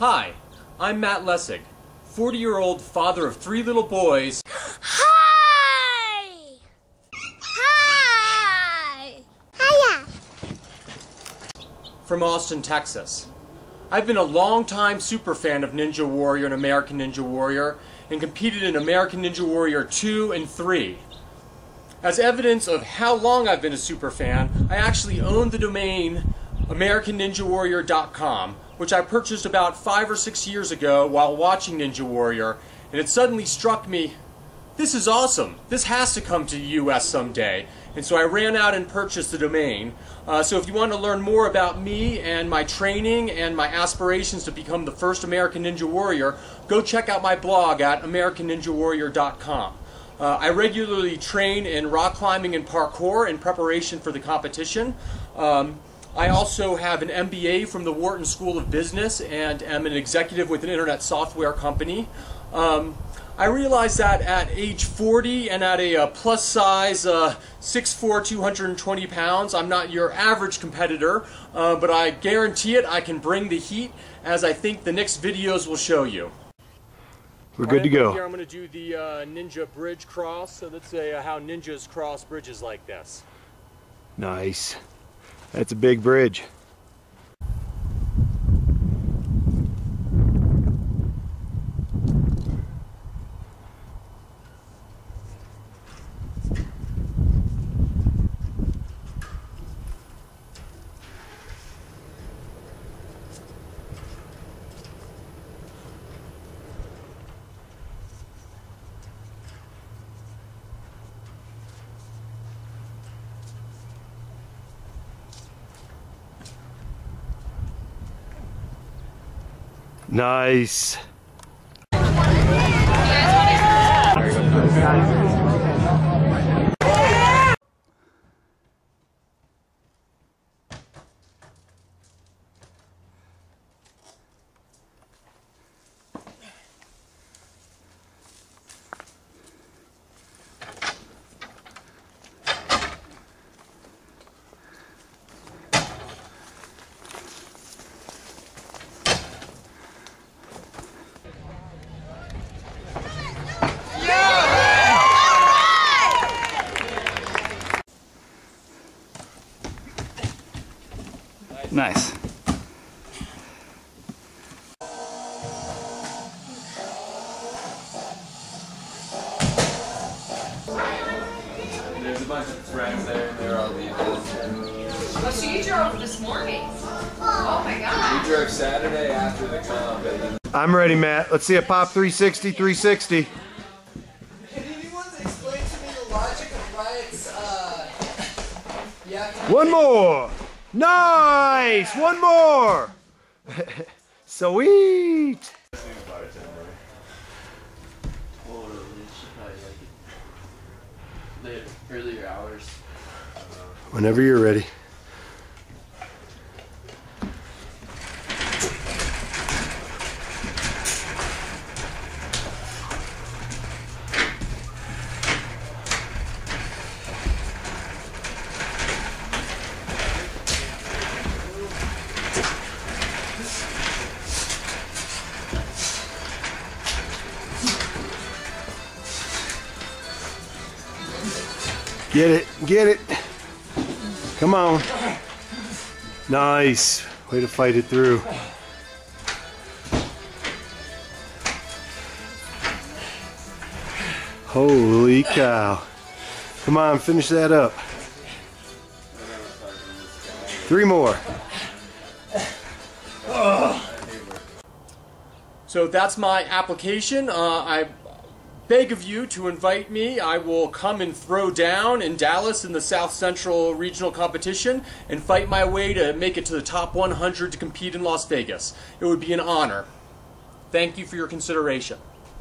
Hi, I'm Matt Laessig, 40 year old father of three little boys. Hi! Hi! Hiya! from Austin, Texas. I've been a long-time super fan of Ninja Warrior and American Ninja Warrior and competed in American Ninja Warrior 2 and 3. As evidence of how long I've been a super fan, I actually own the domain AmericanNinjaWarrior.com, which I purchased about five or six years ago while watching Ninja Warrior, and it suddenly struck me this is awesome. This has to come to the US someday. And so I ran out and purchased the domain. Uh, so if you want to learn more about me and my training and my aspirations to become the first American Ninja Warrior, go check out my blog at AmericanNinjaWarrior.com. Uh, I regularly train in rock climbing and parkour in preparation for the competition. Um, I also have an MBA from the Wharton School of Business and am an executive with an internet software company. Um, I realized that at age 40 and at a uh, plus size uh, 6'4", 220 pounds, I'm not your average competitor, uh, but I guarantee it, I can bring the heat, as I think the next videos will show you. We're good to go. Here I'm going to do the uh, ninja bridge cross. So let's say uh, how ninjas cross bridges like this. Nice. That's a big bridge. Nice. Nice. There's a bunch of friends there, and they're all leaving. Oh, so you drove this morning? Oh my god. We drove Saturday after the comp, then I'm ready, Matt. Let's see a pop 360, 360. Can anyone explain to me the logic of why it's, uh, you One more. Nice. One more. Sweet. the earlier hours. Whenever you're ready. Get it. Get it. Come on. Nice. Way to fight it through. Holy cow. Come on, finish that up. Three more. So that's my application. Uh, I beg of you to invite me. I will come and throw down in Dallas in the South Central Regional Competition and fight my way to make it to the top 100 to compete in Las Vegas. It would be an honor. Thank you for your consideration.